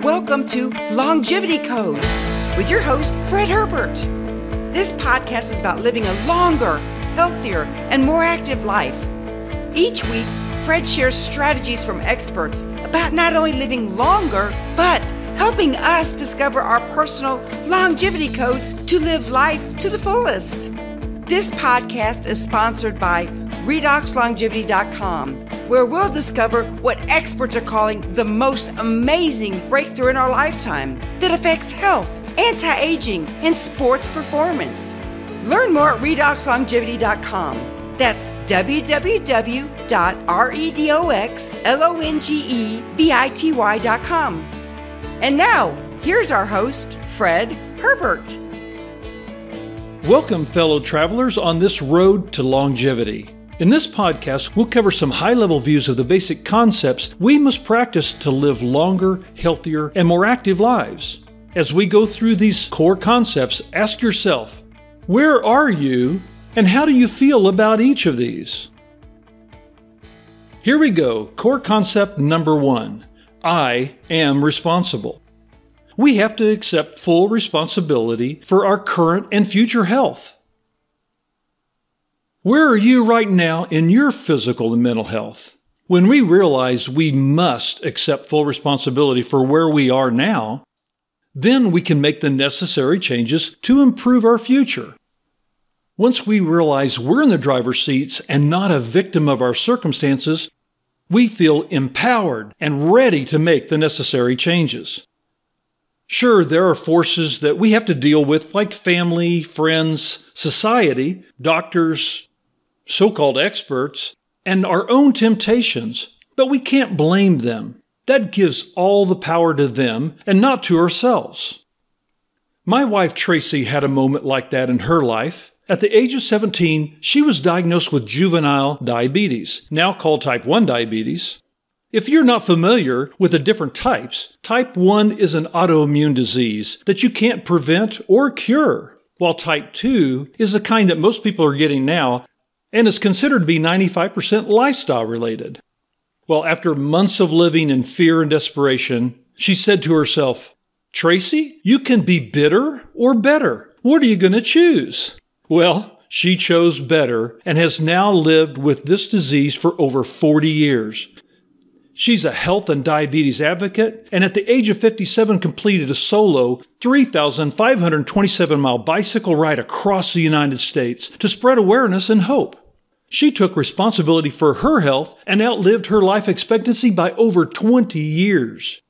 Welcome to Longevity Codes with your host, Fred Herbert. This podcast is about living a longer, healthier, and more active life. Each week, Fred shares strategies from experts about not only living longer, but helping us discover our personal longevity codes to live life to the fullest. This podcast is sponsored by RedoxLongevity.com where we'll discover what experts are calling the most amazing breakthrough in our lifetime that affects health, anti aging, and sports performance. Learn more at redoxlongevity.com. That's www.redoxlongevity.com. And now, here's our host, Fred Herbert. Welcome, fellow travelers, on this road to longevity. In this podcast, we'll cover some high level views of the basic concepts we must practice to live longer, healthier, and more active lives. As we go through these core concepts, ask yourself where are you and how do you feel about each of these? Here we go. Core concept number one I am responsible. We have to accept full responsibility for our current and future health. Where are you right now in your physical and mental health? When we realize we must accept full responsibility for where we are now, then we can make the necessary changes to improve our future. Once we realize we're in the driver's seats and not a victim of our circumstances, we feel empowered and ready to make the necessary changes. Sure, there are forces that we have to deal with, like family, friends, society, doctors, so called experts, and our own temptations, but we can't blame them. That gives all the power to them and not to ourselves. My wife Tracy had a moment like that in her life. At the age of 17, she was diagnosed with juvenile diabetes, now called type 1 diabetes. If you're not familiar with the different types, type 1 is an autoimmune disease that you can't prevent or cure, while type 2 is the kind that most people are getting now and is considered to be 95% lifestyle related. Well, after months of living in fear and desperation, she said to herself, Tracy, you can be bitter or better. What are you going to choose? Well, she chose better and has now lived with this disease for over 40 years. She's a health and diabetes advocate, and at the age of 57 completed a solo 3,527 mile bicycle ride across the United States to spread awareness and hope. She took responsibility for her health and outlived her life expectancy by over 20 years.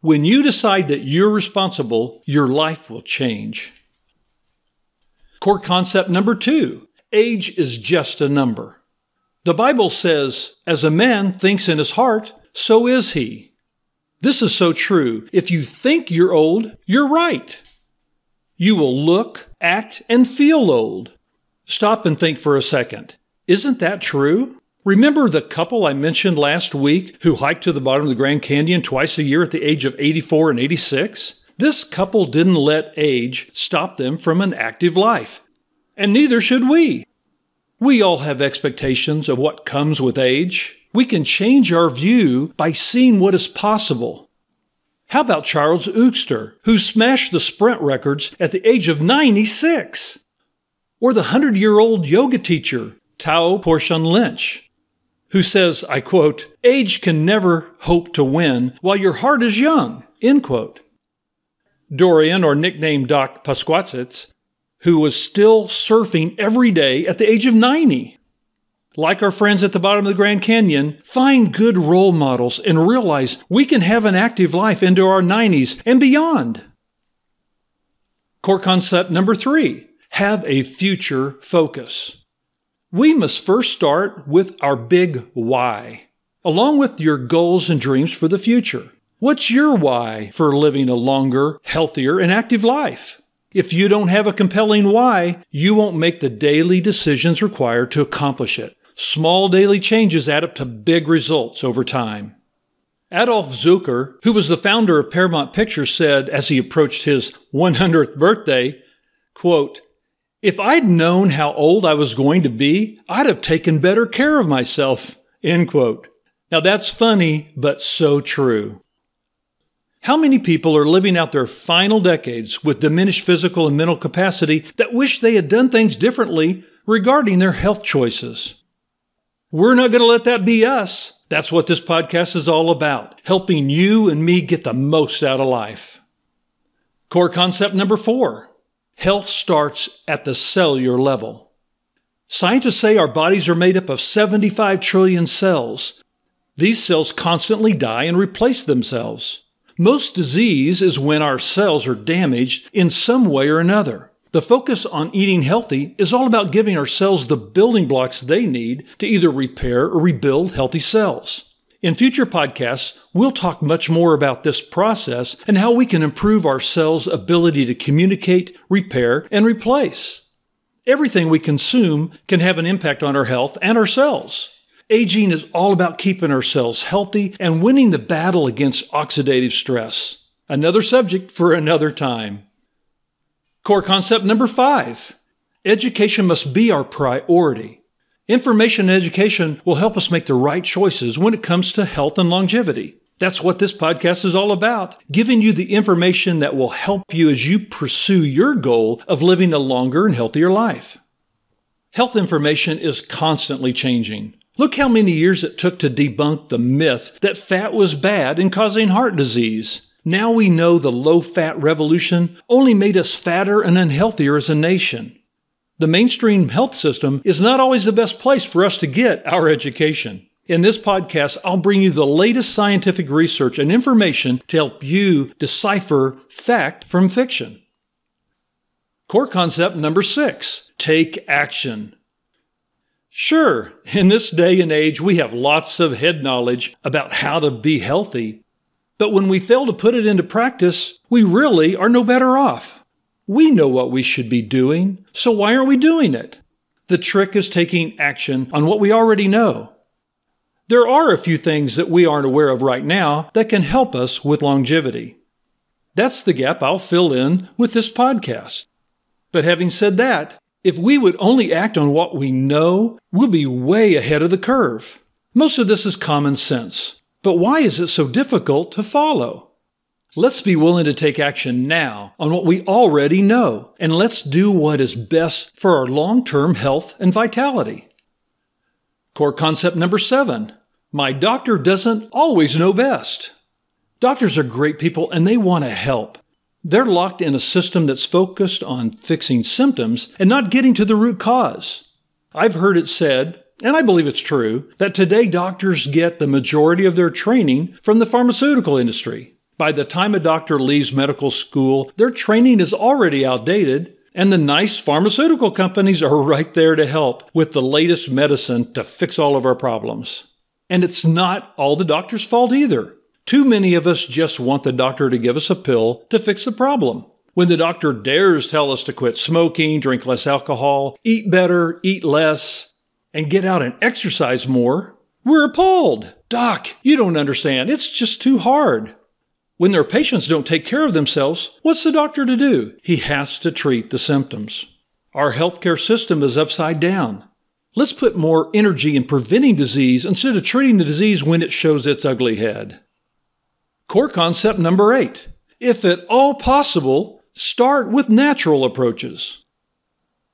When you decide that you're responsible, your life will change. Core concept number two age is just a number. The Bible says, as a man thinks in his heart, so is he. This is so true. If you think you're old, you're right. You will look, act, and feel old. Stop and think for a second. Isn't that true? Remember the couple I mentioned last week who hiked to the bottom of the Grand Canyon twice a year at the age of 84 and 86? This couple didn't let age stop them from an active life. And neither should we. We all have expectations of what comes with age. We can change our view by seeing what is possible. How about Charles Eugster, who smashed the sprint records at the age of 96? Or the 100 year old yoga teacher Tao Porchon Lynch, who says, I quote, age can never hope to win while your heart is young, end quote. Dorian, or nicknamed Doc Paskowitz, who was still surfing every day at the age of 90. Like our friends at the bottom of the Grand Canyon, find good role models and realize we can have an active life into our 90s and beyond. Core concept number three have a future focus. We must first start with our big why, along with your goals and dreams for the future. What's your why for living a longer, healthier, and active life? If you don't have a compelling why, you won't make the daily decisions required to accomplish it. Small daily changes add up to big results over time. Adolf Zukor, who was the founder of Paramount Pictures, said as he approached his 100th birthday, quote, If I'd known how old I was going to be, I'd have taken better care of myself. End quote. Now that's funny, but so true. How many people are living out their final decades with diminished physical and mental capacity that wish they had done things differently regarding their health choices? We're not going to let that be us. That's what this podcast is all about, helping you and me get the most out of life. Core concept number four health starts at the cellular level. Scientists say our bodies are made up of 75 trillion cells. These cells constantly die and replace themselves. Most disease is when our cells are damaged in some way or another. The focus on eating healthy is all about giving our cells the building blocks they need to either repair or rebuild healthy cells. In future podcasts, we'll talk much more about this process and how we can improve our cells' ability to communicate, repair, and replace. Everything we consume can have an impact on our health and our cells. Aging is all about keeping our cells healthy and winning the battle against oxidative stress. Another subject for another time. Core concept number five education must be our priority. Information and education will help us make the right choices when it comes to health and longevity. That's what this podcast is all about giving you the information that will help you as you pursue your goal of living a longer and healthier life. Health information is constantly changing. Look how many years it took to debunk the myth that fat was bad in causing heart disease. Now we know the low fat revolution only made us fatter and unhealthier as a nation. The mainstream health system is not always the best place for us to get our education. In this podcast, I'll bring you the latest scientific research and information to help you decipher fact from fiction. Core concept number six take action. Sure, in this day and age, we have lots of head knowledge about how to be healthy, but when we fail to put it into practice, we really are no better off. We know what we should be doing, so why aren't we doing it? The trick is taking action on what we already know. There are a few things that we aren't aware of right now that can help us with longevity. That's the gap I'll fill in with this podcast. But having said that, if we would only act on what we know, we'll be way ahead of the curve. Most of this is common sense. But why is it so difficult to follow? Let's be willing to take action now on what we already know, and let's do what is best for our long term health and vitality. Core concept number seven my doctor doesn't always know best. Doctors are great people and they want to help. They're locked in a system that's focused on fixing symptoms and not getting to the root cause. I've heard it said, and I believe it's true, that today doctors get the majority of their training from the pharmaceutical industry. By the time a doctor leaves medical school, their training is already outdated, and the nice pharmaceutical companies are right there to help with the latest medicine to fix all of our problems. And it's not all the doctor's fault either. Too many of us just want the doctor to give us a pill to fix the problem. When the doctor dares tell us to quit smoking, drink less alcohol, eat better, eat less, and get out and exercise more, we're appalled. Doc, you don't understand. It's just too hard. When their patients don't take care of themselves, what's the doctor to do? He has to treat the symptoms. Our healthcare system is upside down. Let's put more energy in preventing disease instead of treating the disease when it shows its ugly head. Core concept number eight. If at all possible, start with natural approaches.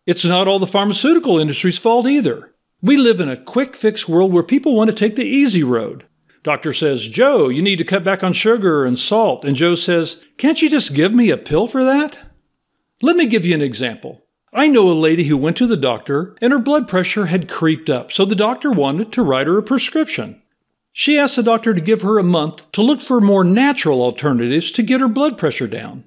It's not all the pharmaceutical industry's fault either. We live in a quick fix world where people want to take the easy road. Doctor says, Joe, you need to cut back on sugar and salt. And Joe says, Can't you just give me a pill for that? Let me give you an example. I know a lady who went to the doctor and her blood pressure had creeped up, so the doctor wanted to write her a prescription. She asked the doctor to give her a month to look for more natural alternatives to get her blood pressure down.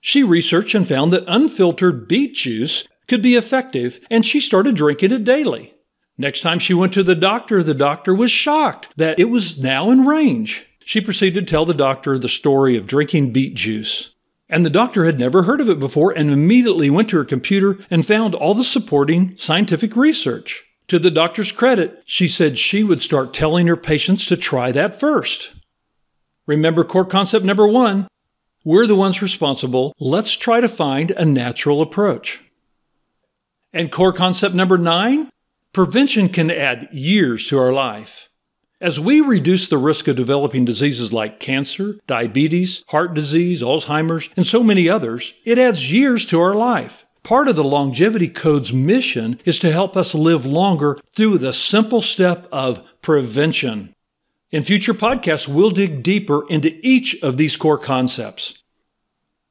She researched and found that unfiltered beet juice could be effective, and she started drinking it daily. Next time she went to the doctor, the doctor was shocked that it was now in range. She proceeded to tell the doctor the story of drinking beet juice. And the doctor had never heard of it before and immediately went to her computer and found all the supporting scientific research. To the doctor's credit, she said she would start telling her patients to try that first. Remember core concept number one we're the ones responsible. Let's try to find a natural approach. And core concept number nine prevention can add years to our life. As we reduce the risk of developing diseases like cancer, diabetes, heart disease, Alzheimer's, and so many others, it adds years to our life. Part of the Longevity Code's mission is to help us live longer through the simple step of prevention. In future podcasts, we'll dig deeper into each of these core concepts.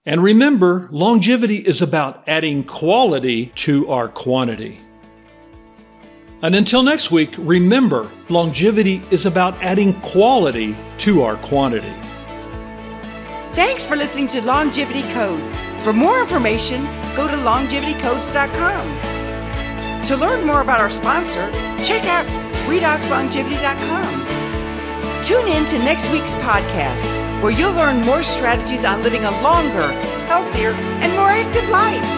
And remember, longevity is about adding quality to our quantity. And until next week, remember, longevity is about adding quality to our quantity. Thanks for listening to Longevity Codes. For more information, go to longevitycodes.com. To learn more about our sponsor, check out redoxlongevity.com. Tune in to next week's podcast, where you'll learn more strategies on living a longer, healthier, and more active life.